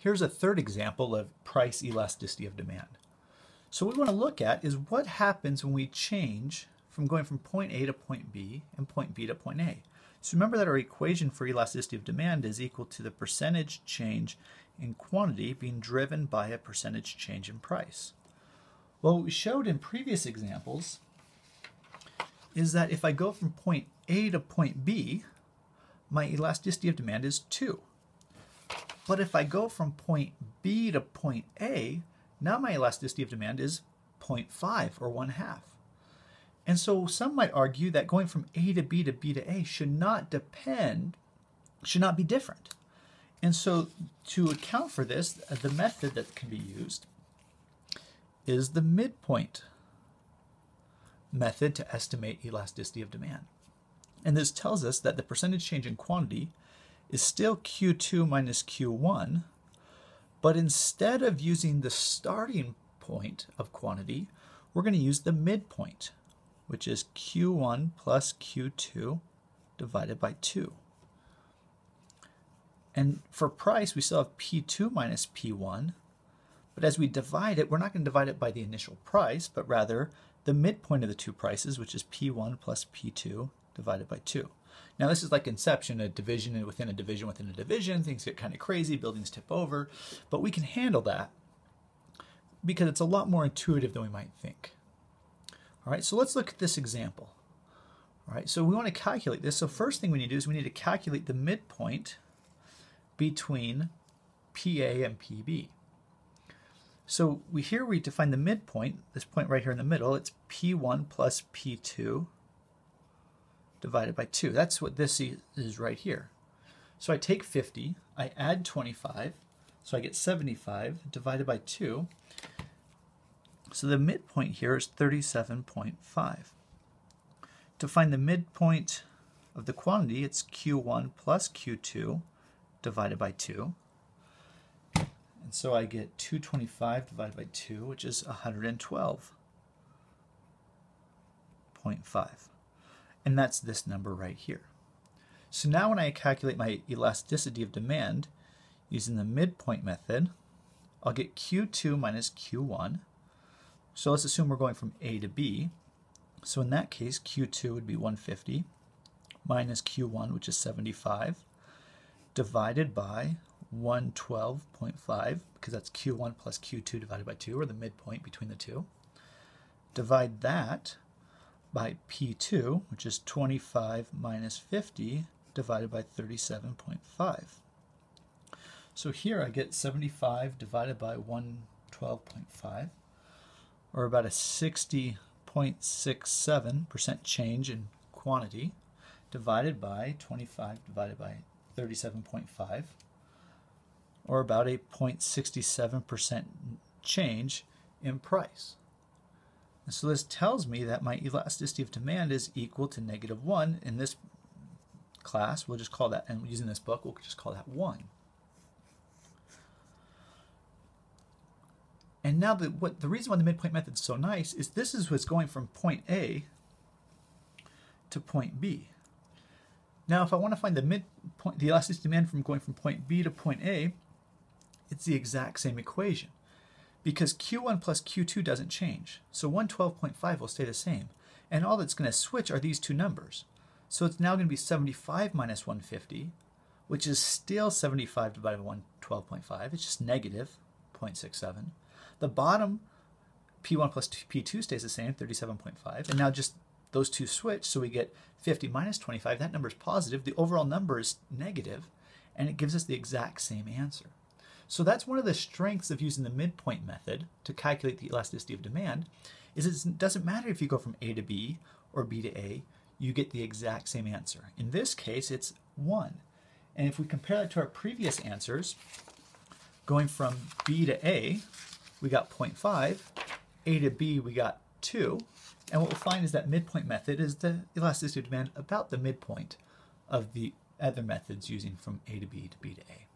Here's a third example of price elasticity of demand. So what we want to look at is what happens when we change from going from point A to point B and point B to point A. So remember that our equation for elasticity of demand is equal to the percentage change in quantity being driven by a percentage change in price. Well, what we showed in previous examples is that if I go from point A to point B, my elasticity of demand is 2. But if I go from point B to point A, now my elasticity of demand is 0.5 or 1 half. And so some might argue that going from A to B to B to A should not depend, should not be different. And so to account for this, the method that can be used is the midpoint method to estimate elasticity of demand. And this tells us that the percentage change in quantity is still Q2 minus Q1, but instead of using the starting point of quantity, we're going to use the midpoint, which is Q1 plus Q2 divided by 2. And for price, we still have P2 minus P1, but as we divide it, we're not going to divide it by the initial price, but rather the midpoint of the two prices, which is P1 plus P2 divided by 2. Now this is like inception, a division within a division within a division. Things get kind of crazy, buildings tip over, but we can handle that because it's a lot more intuitive than we might think. All right, so let's look at this example. All right, so we want to calculate this. So first thing we need to do is we need to calculate the midpoint between PA and PB. So we here we define the midpoint, this point right here in the middle, it's P1 plus P2 divided by 2. That's what this is right here. So I take 50, I add 25, so I get 75 divided by 2. So the midpoint here is 37.5. To find the midpoint of the quantity, it's Q1 plus Q2 divided by 2. And so I get 225 divided by 2, which is 112.5 and that's this number right here. So now when I calculate my elasticity of demand using the midpoint method, I'll get Q2 minus Q1. So let's assume we're going from A to B. So in that case, Q2 would be 150 minus Q1, which is 75, divided by 112.5, because that's Q1 plus Q2 divided by 2, or the midpoint between the two. Divide that by P2, which is 25 minus 50 divided by 37.5. So here I get 75 divided by 112.5, or about a 60.67% change in quantity, divided by 25 divided by 37.5, or about a 0.67% change in price. And so this tells me that my elasticity of demand is equal to negative 1. In this class, we'll just call that, and using this book, we'll just call that 1. And now the, what, the reason why the midpoint method is so nice is this is what's going from point A to point B. Now if I want to find the midpoint, the elasticity of demand from going from point B to point A, it's the exact same equation because Q1 plus Q2 doesn't change. So 112.5 will stay the same. And all that's going to switch are these two numbers. So it's now going to be 75 minus 150, which is still 75 divided by 112.5. It's just negative 0.67. The bottom, P1 plus P2 stays the same, 37.5. And now just those two switch, so we get 50 minus 25. That number is positive. The overall number is negative, and it gives us the exact same answer. So that's one of the strengths of using the midpoint method to calculate the elasticity of demand is it doesn't matter if you go from A to B or B to A, you get the exact same answer. In this case, it's 1. And if we compare that to our previous answers, going from B to A, we got 0.5, A to B, we got 2, and what we'll find is that midpoint method is the elasticity of demand about the midpoint of the other methods using from A to B to B to A.